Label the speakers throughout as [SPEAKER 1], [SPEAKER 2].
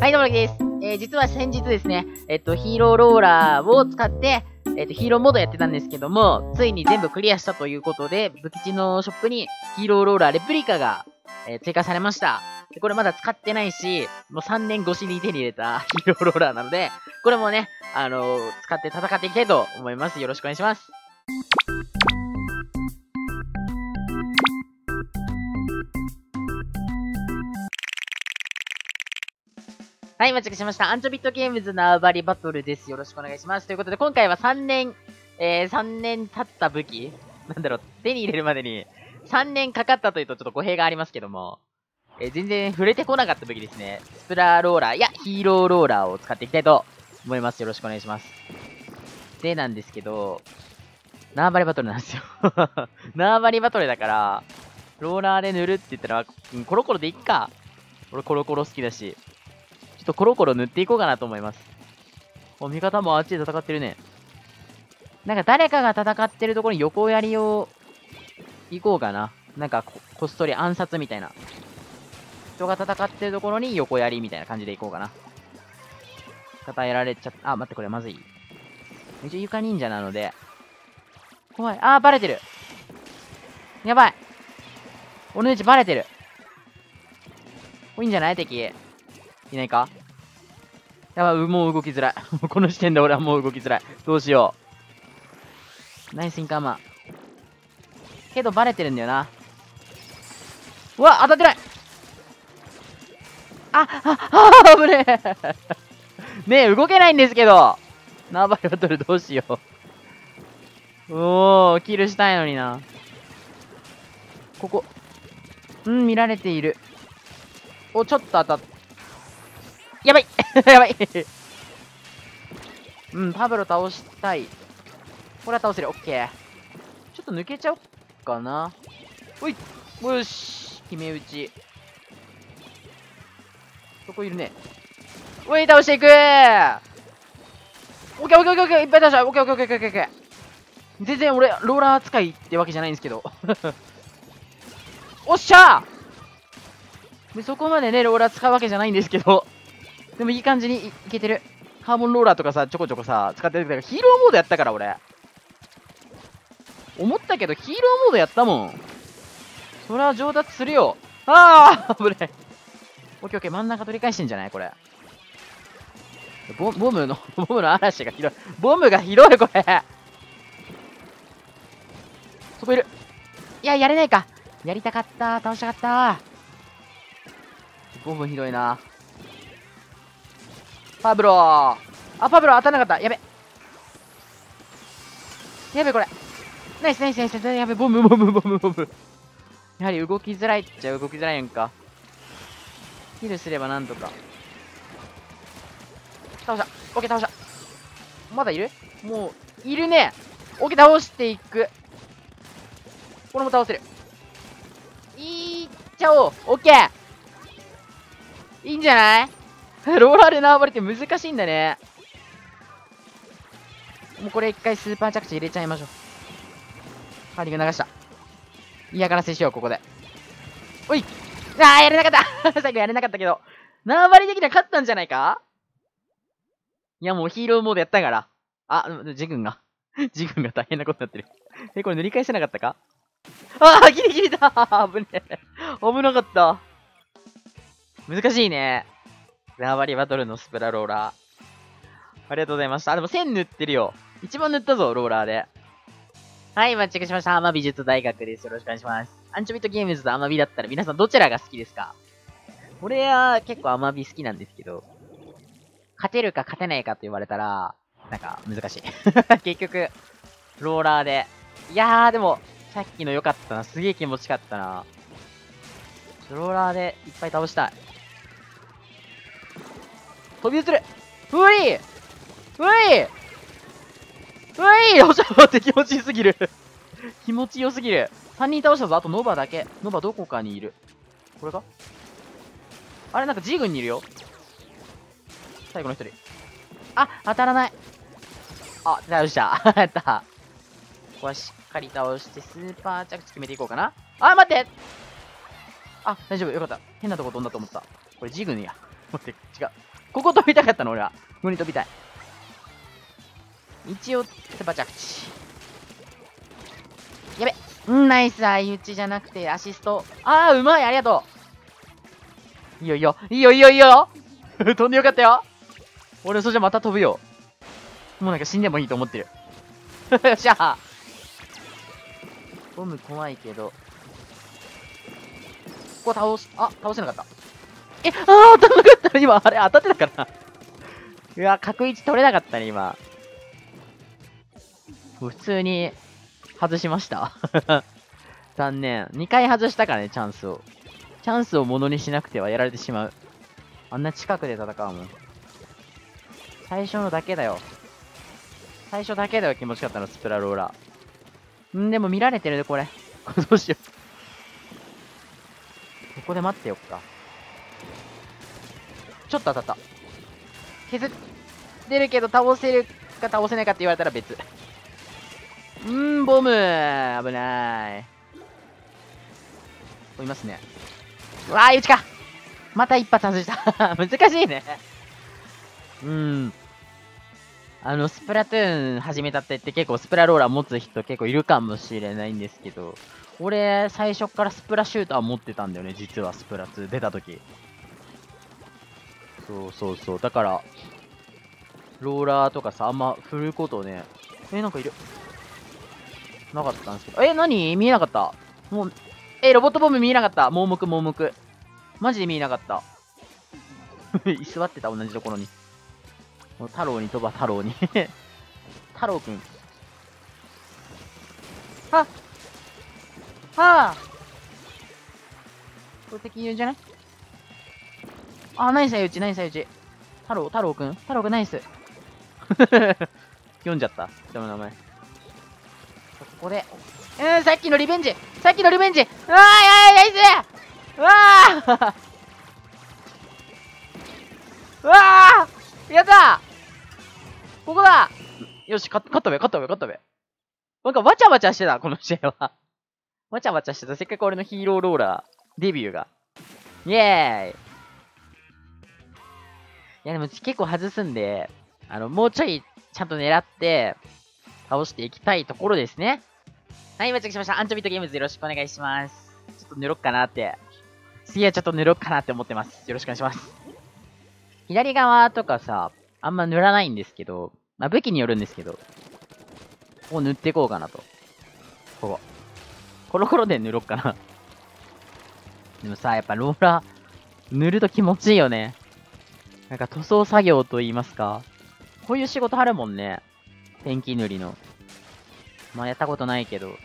[SPEAKER 1] はい、どうもです。えー、実は先日ですね、えっと、ヒーローローラーを使って、えっと、ヒーローモードやってたんですけども、ついに全部クリアしたということで、武吉のショップにヒーローローラーレプリカが、えー、追加されました。で、これまだ使ってないし、もう3年越しに手に入れた ヒーローローラーなので、これもね、あのー、使って戦っていきたいと思います。よろしくお願いします。はい、間違えしました。アンチョビットゲームズ縄張りバトルです。よろしくお願いします。ということで、今回は3年、えー、3年経った武器？なんだろう、手に入れるまでに3年かかったというとちょっと語弊がありますけども、えー、全然触れてこなかった武器ですね。スプラーローラーいやヒーローローラーを使っていきたいと思います。よろしくお願いします。で、なんですけど、縄張りバトルなんですよ 縄張りバトルだから、ローラーで塗るって言ったら、コロコロでいっか。俺コロコロ好きだし。とコロコロ塗っていこうかなと思います。お、味方もあっちで戦ってるね。なんか誰かが戦ってるところに横槍を行こうかな。なんかこ、こっそり暗殺みたいな。人が戦ってるところに横槍みたいな感じで行こうかな。戦えられちゃった。あ、待って、これまずい。一応床忍者なので。怖い。あー、バレてる。やばい。俺の位置バレてる。いいんじゃない？敵。いないか？やばい、もう動きづらい。この時点で俺はもう動きづらい。どうしよう。ナイスインカーマン。けどバレてるんだよな。うわ、当たってないあ、あ、あ、危ねえ ねえ、動けないんですけど縄張りバトルどうしよう。おー、キルしたいのにな。ここ。うん、見られている。お、ちょっと当たった。やばい やばいうん、パブロ倒したい。これは倒せる。オッケー。ちょっと抜けちゃおっかな。おいよし決め打ち。そこいるね。おい倒していくーオッケーオッケーオッケーいっぱい倒したオッケーオッケーオッケーオッケー全然俺、ローラー扱いってわけじゃないんですけど。おっしゃーそこまでね、ローラー使うわけじゃないんですけど。でもいい感じにいけてる。カーボンローラーとかさ、ちょこちょこさ、使ってるけど、ヒーローモードやったから、俺。思ったけど、ヒーローモードやったもん。それは上達するよ。ああ危ない。オッケーオッケー、真ん中取り返してんじゃないこれ。ボボムの、ボムの嵐がひどい。ボムがひどい、これ。そこいる。いや、やれないか。やりたかった。倒したかった。ボムひどいな。パブロあ、パブロ当たんなかった。やべ。やべ、これ。ナイスナイスナイス。やべ、ボムボムボムボム。やはり動きづらいっちゃ動きづらいやんか。ヒルすればなんとか。倒した。オッケー倒した。まだいる？もう、いるね。オッケー倒していく。これも倒せる。いっちゃおう。オッケー。いいんじゃない？ローラーで縄張りって難しいんだね。もうこれ一回スーパー着地入れちゃいましょう。カーリング流した。嫌がらせしよう、ここで。おいああ、やれなかった 最後やれなかったけど。縄張りできたら勝ったんじゃないか？いや、もうヒーローモードやったから。あ、ジ軍が。ジ軍が大変なことになってる。え、これ塗り返せなかったか？ああ、ギリギリだ危ねえ。危なかった。難しいね。縄張りバトルのスプラローラー。ありがとうございました。あ、でも1000塗ってるよ。一番塗ったぞ、ローラーで。はい、マッチングしました。浜美術大学です。よろしくお願いします。アンチョビットゲームズとアマビだったら皆さんどちらが好きですか？俺は結構アマビ好きなんですけど、勝てるか勝てないかと言われたら、なんか難しい。結局、ローラーで。いやー、でも、さっきの良かったな。すげえ気持ちかったな。ローラーでいっぱい倒したい。飛び移るういういういおしゃ待って気持ちいいすぎる気持ちよすぎる。3人倒したぞ。あとノバだけ。ノバどこかにいる。これか？あれなんか G 軍にいるよ。最後の一人。あ、当たらない。あ、倒した。やった。ここはしっかり倒して、スーパー着地決めていこうかな。あ、待ってあ、大丈夫。よかった。変なとこ飛んだと思った。これ G 軍や。待って、違う。ここ飛びたかったの、俺は。ここに飛びたい。一応、スパ着地。やべ。うん、ナイス、相打ちじゃなくて、アシスト。あー、うまい、ありがとう。いいよいいよ、いいよいいよいいよ 飛んでよかったよ。俺、それじゃまた飛ぶよ。もうなんか死んでもいいと思ってる。よっしゃボム怖いけど。ここ倒す、あ、倒せなかった。え、あー、当たらなかった今、あれ当たってたかなうわ、角位置取れなかったね、今。普通に、外しました。残念。2回外したからね、チャンスを。チャンスをものにしなくてはやられてしまう。あんな近くで戦うもん。最初のだけだよ。最初だけだよ、気持ちよかったの、スプラローラー。んでも見られてるね、これどうしよう。ここで待ってよっか。ちょっと当たった。削ってるけど倒せるか倒せないかって言われたら別。んー、ボム危ない。いますね。うわー、うちかまた一発外した 難しいねうん。あの、スプラトゥーン始めたってって結構スプラローラー持つ人結構いるかもしれないんですけど、俺、最初からスプラシューター持ってたんだよね、実はスプラ2出た時。そうそうそう。だから、ローラーとかさ、あんま振ることね、え、なんかいる。なかったんですけど。え、何？見えなかった。もう、え、ロボットボム見えなかった。盲目、盲目。マジで見えなかった。居座ってた、同じところに。もう太郎に飛ば、太郎に 太郎くん。はっはあこれ敵いるんじゃない？あ、ナイスやうち、ナイスやうち？太郎、太郎くん？太郎くんナイス。読んじゃった？人の名前。ここで。うん、さっきのリベンジさっきのリベンジうわー、ナイスうわーうわーやったここだよし、勝ったべ、勝ったべ、勝ったべ。なんかわちゃわちゃしてた、この試合は。わちゃわちゃしてた。せっかく俺のヒーローローラー、デビューが。イェーイいや、でも結構外すんで、あの、もうちょいちゃんと狙って、倒していきたいところですね。はい、今着きました。アンチョビットゲームズよろしくお願いします。ちょっと塗ろっかなって次はちょっと塗ろうかなって思ってます。よろしくお願いします。左側とかさ、あんま塗らないんですけど、まあ、武器によるんですけど、ここ塗っていこうかなと。ここ。コロコロで塗ろうかな。でもさ、やっぱローラー、塗ると気持ちいいよね。なんか塗装作業と言いますか。こういう仕事あるもんね。ペンキ塗りの。まあやったことないけど。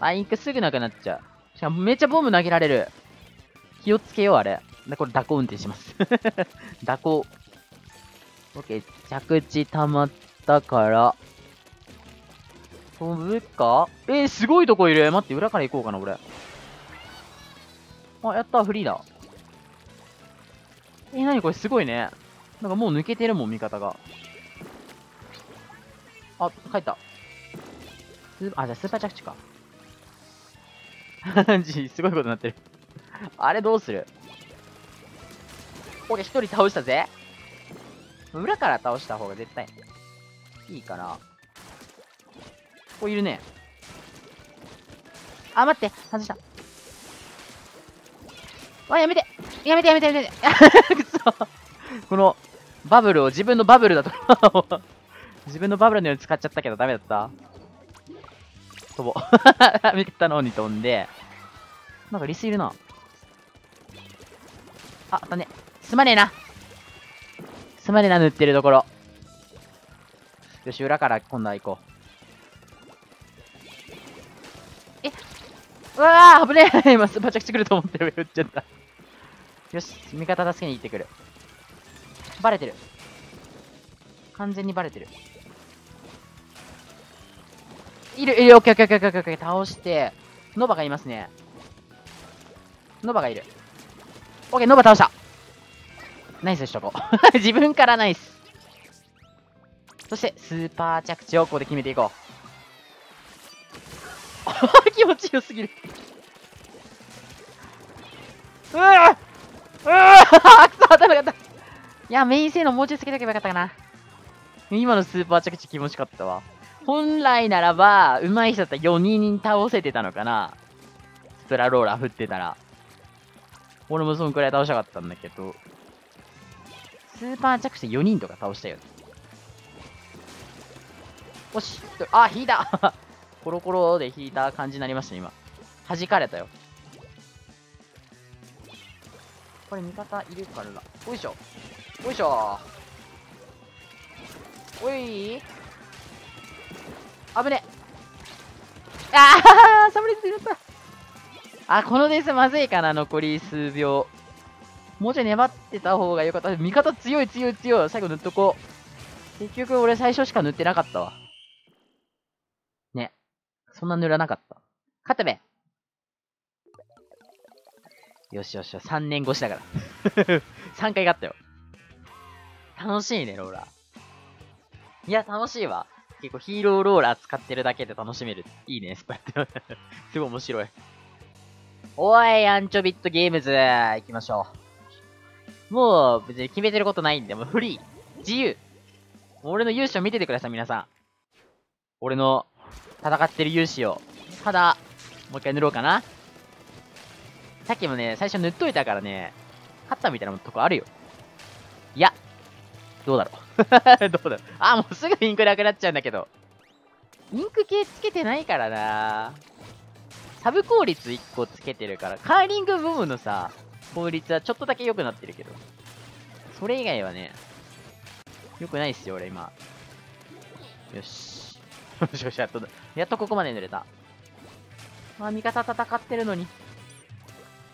[SPEAKER 1] あ、インクすぐなくなっちゃう。しかもめっちゃボム投げられる。気をつけよう、あれ。で、これ、蛇行運転します。蛇行。OK。着地溜まったから、飛ぶか？えー、すごいとこいる。待って、裏から行こうかな、俺。あ、やった、フリーだ。え、なにこれ、すごいね。なんかもう抜けてるもん、味方が。あ、帰った。あ、じゃあスーパー着地か。すごいことになってるあれどうする？俺一人倒したぜ。裏から倒した方が絶対いいかな。ここいるね。あ、待って、外した。あ、やめてやめてやめてやめて この、バブルを自分のバブルだと 自分のバブルのように使っちゃったけどダメだった？飛ぼう。見たのに飛んで。なんかリスいるな。あ、だね。すまねえな。すまねえな、塗ってるところ。よし、裏から今度は行こう。えうわー危ねえ 今、スーパー着地来ると思ってる上 打っちゃった。よし、味方助けに行ってくる。バレてる。完全にバレてる。いる、いる、オッケーオッケーオッケーオッケー、倒して、ノバがいますね。ノバがいる。オッケー、ノバ倒したナイスしとこう。自分からナイス。そして、スーパー着地をここで決めていこう。気持ちよすぎる。うわうわ くそ当たらなかった。いや、メイン性能もうちょいつけとけばよかったかな。今のスーパー着地気持ちよかったわ。本来ならば、上手い人だったら4人倒せてたのかな。スプラローラー振ってたら。俺もそんくらい倒したかったんだけど。スーパー着地4人とか倒したよ。よし。あ、引いた コロコロで引いた感じになりました、今。弾かれたよ。これ味方いるからな。おいしょ。おいしょ。おい危ねああ サムレス入れたあ、このデスまずいかな、残り数秒。もうちょい粘ってた方がよかった。味方強い強い強い。最後塗っとこう。結局俺最初しか塗ってなかったわ。ね。そんな塗らなかった。勝ったべ。よしよしよ、3年越しだから。3回勝ったよ。楽しいね、ローラー。いや、楽しいわ。結構ヒーローローラー使ってるだけで楽しめる。いいね、スパイって。すごい面白い。おい、アンチョビットゲームズ、行きましょう。もう、別に決めてることないんで、もうフリー。自由。俺の勇姿を見ててください、皆さん。俺の戦ってる勇姿を。ただ、もう一回塗ろうかな。さっきもね、最初塗っといたからね、勝ったみたいなとこあるよ。いや、どうだろう。どうだろう。あ、もうすぐインクなくなっちゃうんだけど。インク系つけてないからなサブ効率1個つけてるから、カーリング部分のさ、効率はちょっとだけ良くなってるけど。それ以外はね、良くないっすよ、俺今。よし。よしよし、やっと、やっとここまで濡れた。あ、味方戦ってるのに。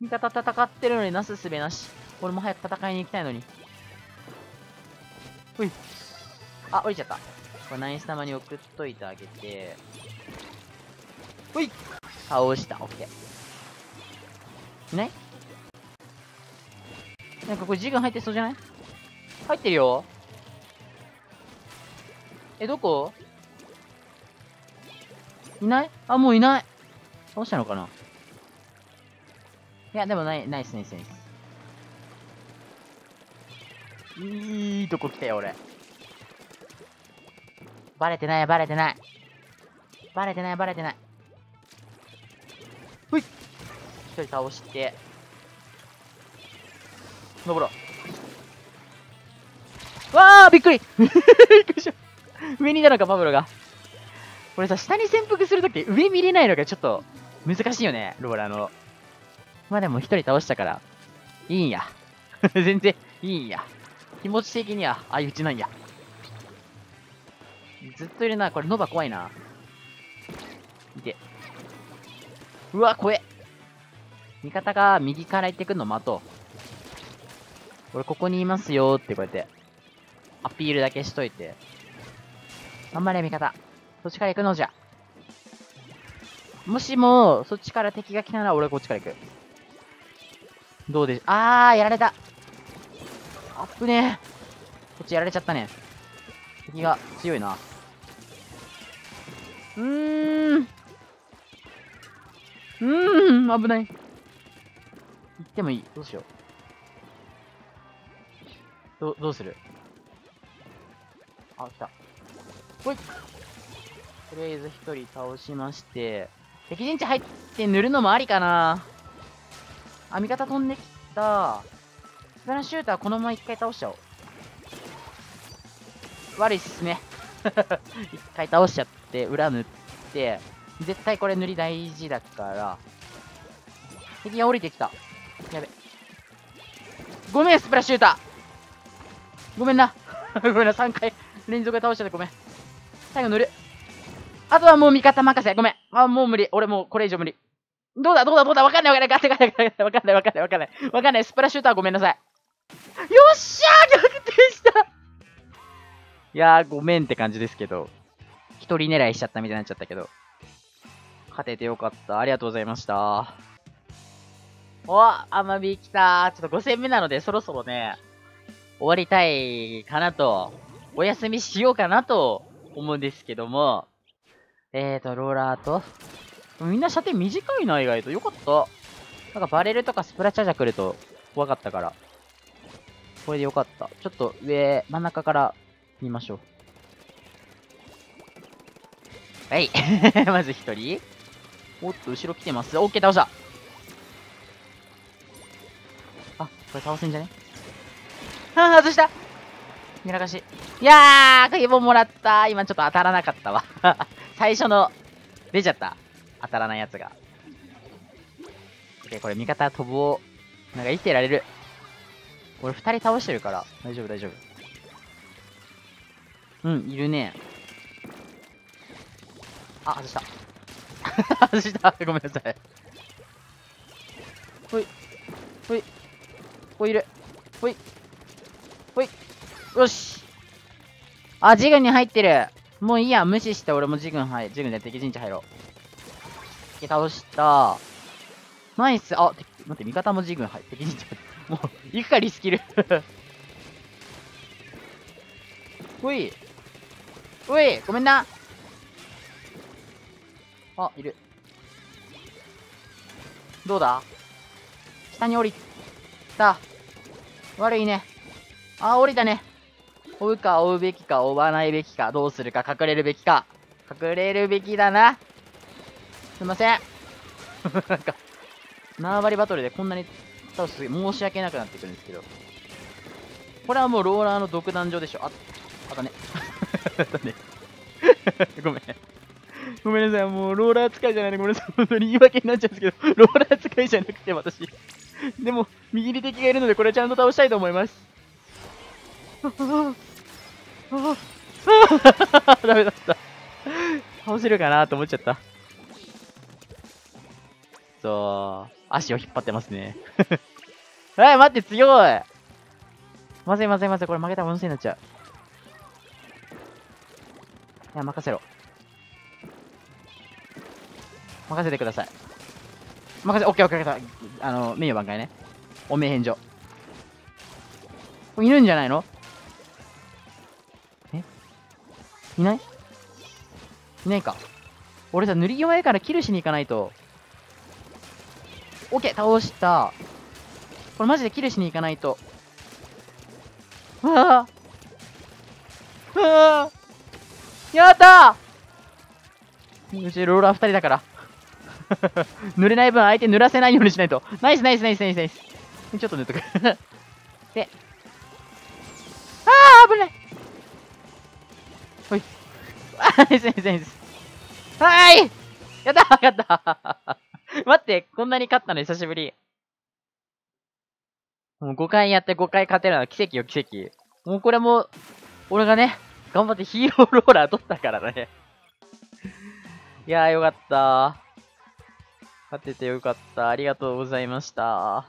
[SPEAKER 1] 味方戦ってるのになすすべなし。俺も早く戦いに行きたいのに。ほい。あ、降りちゃった。これナイス玉に送っといてあげて。ほい倒した。オッケー。いないなんかこれジグ入ってそうじゃない？入ってるよ。え、どこ？いない？あ、もういない。倒したのかな？いや、でもない、ナイスナイスナイス。いいとこ来たよ、俺。バレてない、バレてない。バレてない、バレてない。ほい一人倒して。登ろう。わーびっくりびっくりした。上にいたのか、パブロが。これさ、下に潜伏するとき上見れないのがちょっと難しいよね、ローラーの。まあでも一人倒したから、いいんや。全然いいんや。気持ち的には相打ちなんや。ずっといるな。これノバ怖いな。いて。うわ、怖え。味方が右から行ってくんの待とう。俺ここにいますよってこうやって、アピールだけしといて。頑張れ、味方。そっちから行くのじゃ。もしも、そっちから敵が来たら俺こっちから行く。どうでしょあー、やられた。あっぶねこっちやられちゃったね。敵が強いな。うーん。うーん、危ない。行ってもいい。どうしよう。ど、どうするあ、来た。ほい。とりあえず一人倒しまして、敵陣地入って塗るのもありかなあ、味方飛んできた。プラシューターこのまま一回倒しちゃおう。悪いっすね。一回倒しちゃって、裏塗って、絶対これ塗り大事だから。敵が降りてきた。やべ。ごめん、スプラッシューターごめんな。ごめんな、3回連続で倒しちゃってごめん。最後塗る。あとはもう味方任せ。ごめん。あ、もう無理。俺もうこれ以上無理。どうだどうだどうだわかんないわかんない。わかんないわかんないわかんないわかんないわかんない。わかんない。スプラッシューターごめんなさい。よっしゃー逆転したいやー、ごめんって感じですけど、一人狙いしちゃったみたいになっちゃったけど、勝ててよかった。ありがとうございました。おアマビ来たちょっと5戦目なので、そろそろね、終わりたいかなと、お休みしようかなと思うんですけども、えーと、ローラーと、みんな射程短いな、意外と。よかった。なんかバレルとかスプラチャージャー来ると怖かったから。これでよかった。ちょっと上、真ん中から見ましょう。はい。まず一人。おっと、後ろ来てます。オッケー、倒した。あ、これ倒せんじゃね？あー、外したやらかし。いやー、鍵棒もらった。今ちょっと当たらなかったわ。最初の、出ちゃった。当たらないやつが。で、これ味方飛ぶを、なんか生きてられる。俺二人倒してるから、大丈夫大丈夫。うん、いるね。あ、外した。外した。ごめんなさい。ほい。ほい。ほいいる。ほい。ほい。よし。あ、ジグに入ってる。もういいや、無視して俺もジグに入る。ジグンで敵陣地入ろう。で、倒した。ナイス。あ、待って、味方もジグに入って敵陣地入る。もう、行くか、リスキル。ほい。ほい、ごめんな。あ、いる。どうだ？下に降りた。悪いね。あ、降りたね。追うか追うべきか追わないべきかどうするか隠れるべきか隠れるべきだな。すいません。なんか、縄張りバトルでこんなに倒すげ申し訳なくなってくるんですけど。これはもうローラーの独壇場でしょ。あ、あとね。あとね。ごめん。ごめんなさい。もうローラー使いじゃないの。ごめんなさい。本当に言い訳になっちゃうんですけど、ローラー使いじゃなくて私。でも、右に敵がいるので、これちゃんと倒したいと思います。ダメだった。倒せるかなと思っちゃった。そう、足を引っ張ってますね。はい、待って、強いまずいまずいまずい、これ負けたら温泉になっちゃう。いや、任せろ。任せてください。任せ、オッケーオッケーオッケー。あの、名誉挽回ね。お名返上。いるんじゃないの？え？いない？いないか。俺さ、塗り弱いからキルしに行かないと。オッケー倒した。これマジでキルしに行かないと。うわぁうわぁやったーうちローラー2人だから。濡れない分相手濡らせないようにしないと。ナイスナイスナイスナイスナイス。ちょっと塗っとく。で。あー危ないほい。あナイスナイスナイス。はーいやったやった 待って、こんなに勝ったの？久しぶり。もう5回やって5回勝てるのは奇跡よ、奇跡。もうこれも、俺がね、頑張ってヒーローローラー取ったからね。いやーよかった。勝ててよかった。ありがとうございました。